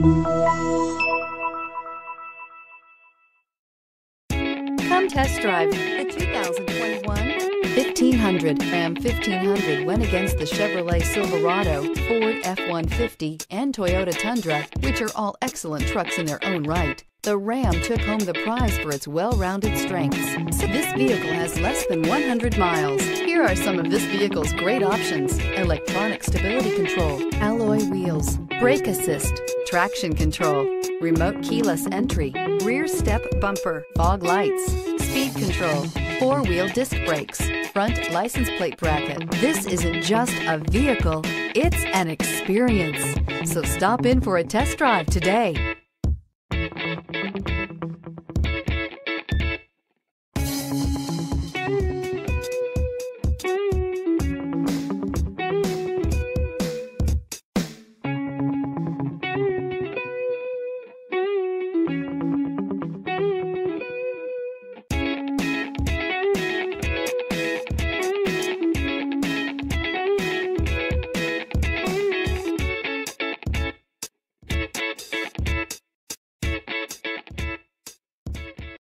Come test drive the 2021 1500. Ram 1500 went against the Chevrolet Silverado, Ford F-150, and Toyota Tundra, which are all excellent trucks in their own right. The Ram took home the prize for its well-rounded strengths. So this vehicle has less than 100 miles. Here are some of this vehicle's great options. Electronic stability control, alloy wheels, brake assist, traction control, remote keyless entry, rear step bumper, fog lights, speed control, four-wheel disc brakes, front license plate bracket. This isn't just a vehicle, it's an experience. So stop in for a test drive today.